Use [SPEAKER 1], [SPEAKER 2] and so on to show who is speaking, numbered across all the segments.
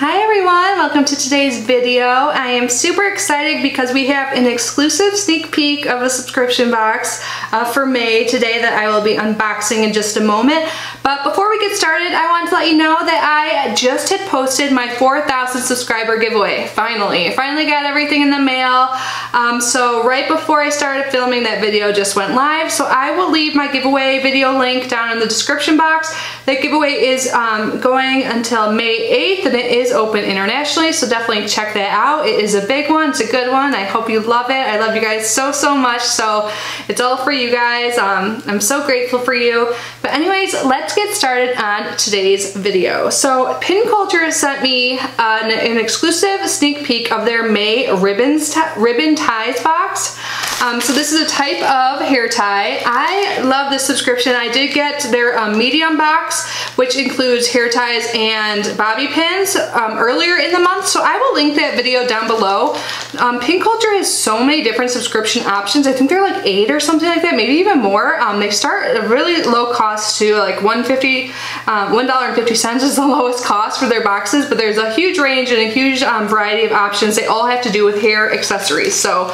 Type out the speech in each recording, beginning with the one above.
[SPEAKER 1] Hi everyone, welcome to today's video. I am super excited because we have an exclusive sneak peek of a subscription box uh, for May today that I will be unboxing in just a moment. But before we get started, I want to let you know that I just had posted my 4,000 subscriber giveaway, finally. I finally got everything in the mail. Um, so right before I started filming, that video just went live. So I will leave my giveaway video link down in the description box. That giveaway is um, going until May 8th and it is open internationally, so definitely check that out. It is a big one, it's a good one. I hope you love it. I love you guys so, so much. So it's all for you guys. Um, I'm so grateful for you. But anyways, let's get started on today's video. So Pin Culture sent me an, an exclusive sneak peek of their May ribbons ribbon ties box. Um, so this is a type of hair tie. I love this subscription. I did get their um, medium box, which includes hair ties and bobby pins um, earlier in the month. So I will link that video down below. Um, Pin Culture has so many different subscription options. I think they're like eight or something like that, maybe even more. Um, they start at a really low cost too, like 150 um, $1.50 is the lowest cost for their boxes, but there's a huge range and a huge um, variety of options. They all have to do with hair accessories. So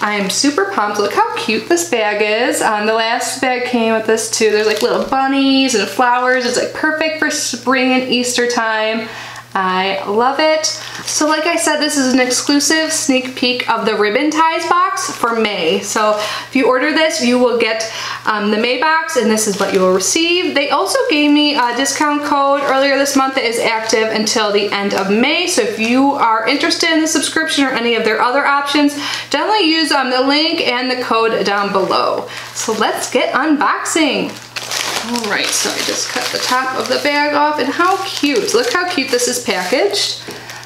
[SPEAKER 1] I am super pumped. Look how cute this bag is. Um, the last bag came with this too. There's like little bunnies and flowers. It's like perfect for spring and Easter time. I love it. So like I said, this is an exclusive sneak peek of the ribbon ties box for May. So if you order this, you will get um, the May box and this is what you will receive. They also gave me a discount code earlier this month that is active until the end of May. So if you are interested in the subscription or any of their other options, definitely use um, the link and the code down below. So let's get unboxing. All right, so I just cut the top of the bag off and how cute. Look how cute this is packaged.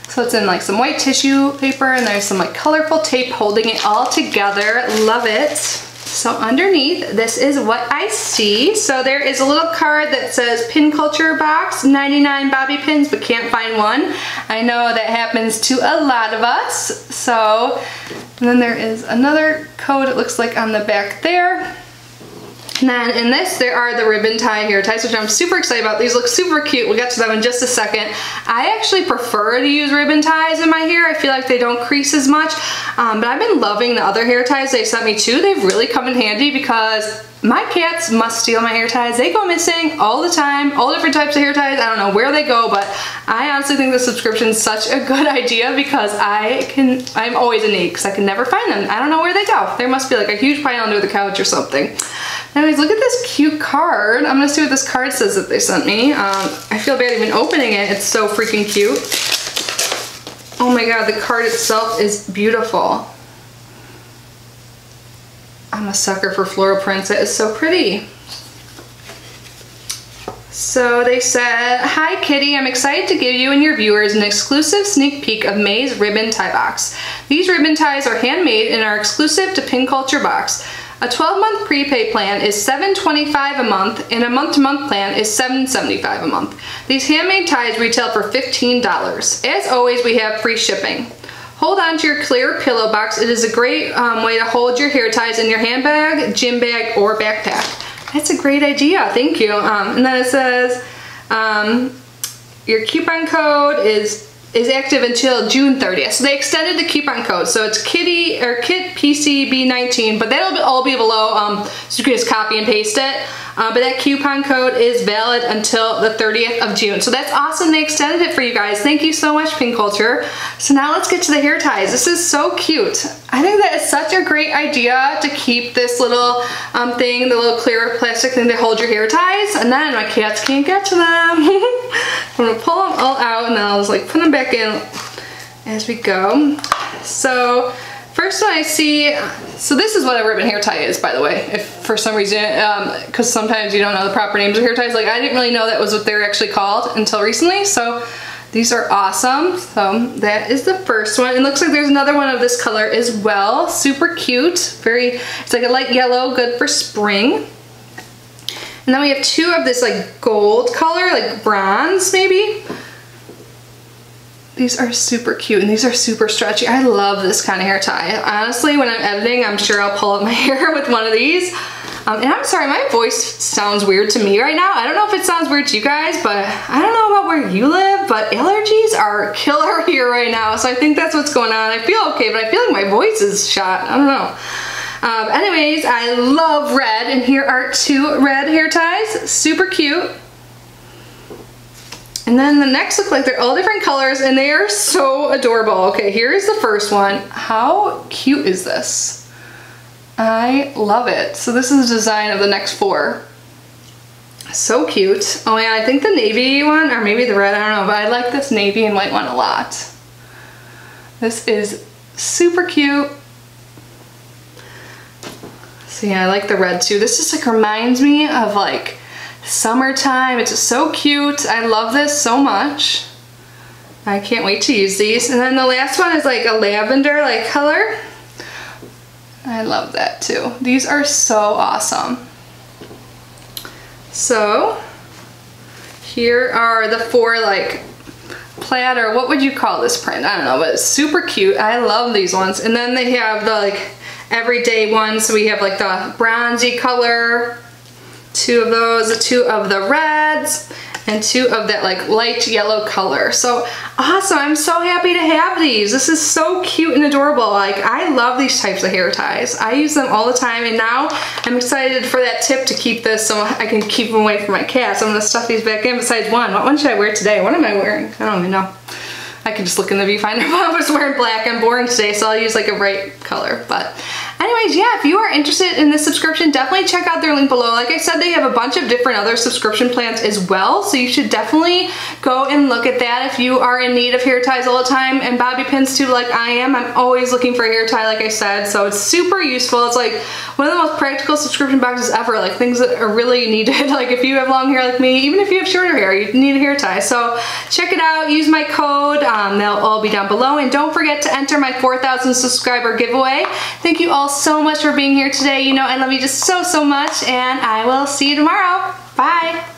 [SPEAKER 1] So it's in like some white tissue paper and there's some like colorful tape holding it all together. Love it. So underneath, this is what I see. So there is a little card that says Pin Culture Box, 99 bobby pins, but can't find one. I know that happens to a lot of us. So, and then there is another code, it looks like on the back there. And then in this, there are the ribbon tie hair ties, which I'm super excited about. These look super cute. We'll get to them in just a second. I actually prefer to use ribbon ties in my hair. I feel like they don't crease as much, um, but I've been loving the other hair ties they sent me too. They've really come in handy because my cats must steal my hair ties. They go missing all the time, all different types of hair ties. I don't know where they go, but I honestly think the subscription is such a good idea because I can, I'm always in need because I can never find them. I don't know where they go. There must be like a huge pile under the couch or something. Anyways, look at this cute card. I'm gonna see what this card says that they sent me. Um, I feel bad even opening it. It's so freaking cute. Oh my god, the card itself is beautiful. I'm a sucker for floral prints. It is so pretty. So they said, Hi Kitty, I'm excited to give you and your viewers an exclusive sneak peek of May's ribbon tie box. These ribbon ties are handmade and are exclusive to Pin Culture box. A 12-month prepaid plan is $7.25 a month and a month-to-month -month plan is $7.75 a month. These handmade ties retail for $15. As always, we have free shipping. Hold on to your clear pillow box. It is a great um, way to hold your hair ties in your handbag, gym bag, or backpack. That's a great idea, thank you. Um, and then it says, um, your coupon code is is active until June 30th. So they extended the coupon code. So it's Kitty or Kit PCB19, but that'll all be below. Um, so you can just copy and paste it. Uh, but that coupon code is valid until the 30th of June. So that's awesome. They extended it for you guys. Thank you so much, Pin Culture. So now let's get to the hair ties. This is so cute. I think that is such a great idea to keep this little um, thing, the little clear plastic thing to hold your hair ties. And then my cats can't get to them. I'm gonna pull them all out and then I'll just like put them back in as we go. So First one I see, so this is what a ribbon hair tie is, by the way, if for some reason, because um, sometimes you don't know the proper names of hair ties. Like I didn't really know that was what they're actually called until recently, so these are awesome. So that is the first one. It looks like there's another one of this color as well. Super cute, very, it's like a light yellow, good for spring. And then we have two of this like gold color, like bronze maybe. These are super cute and these are super stretchy. I love this kind of hair tie. Honestly, when I'm editing, I'm sure I'll pull up my hair with one of these. Um, and I'm sorry, my voice sounds weird to me right now. I don't know if it sounds weird to you guys, but I don't know about where you live, but allergies are killer here right now. So I think that's what's going on. I feel okay, but I feel like my voice is shot. I don't know. Um, anyways, I love red, and here are two red hair ties. Super cute. And then the next look like they're all different colors and they are so adorable. Okay, here's the first one. How cute is this? I love it. So this is the design of the next four. So cute. Oh yeah, I think the navy one, or maybe the red, I don't know, but I like this navy and white one a lot. This is super cute. So yeah, I like the red too. This just like reminds me of like summertime. It's so cute. I love this so much. I can't wait to use these. And then the last one is like a lavender like color. I love that too. These are so awesome. So here are the four like plaid or what would you call this print? I don't know, but it's super cute. I love these ones. And then they have the like everyday ones. So we have like the bronzy color, two of those, two of the reds, and two of that like light yellow color. So awesome, I'm so happy to have these. This is so cute and adorable. Like I love these types of hair ties. I use them all the time and now I'm excited for that tip to keep this so I can keep them away from my cats. I'm gonna stuff these back in besides one. What one should I wear today? What am I wearing? I don't even know. I can just look in the viewfinder, I was wearing black. I'm boring today, so I'll use like a bright color. But anyways, yeah, if you are interested in this subscription, definitely check out their link below. Like I said, they have a bunch of different other subscription plans as well, so you should definitely go and look at that if you are in need of hair ties all the time and bobby pins too like I am. I'm always looking for a hair tie like I said, so it's super useful. It's like one of the most practical subscription boxes ever, like things that are really needed. like if you have long hair like me, even if you have shorter hair, you need a hair tie. So check it out, use my code, um, they'll all be down below. And don't forget to enter my 4,000 subscriber giveaway. Thank you all so much for being here today. You know I love you just so, so much. And I will see you tomorrow. Bye.